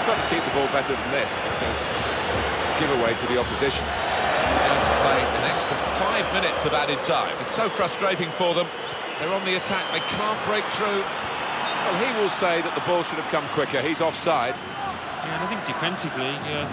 They've got to keep the ball better than this because it's just a giveaway to the opposition. Going to play an extra five minutes of added time. It's so frustrating for them. They're on the attack, they can't break through. Well, he will say that the ball should have come quicker. He's offside. Yeah, and I think defensively, Yeah.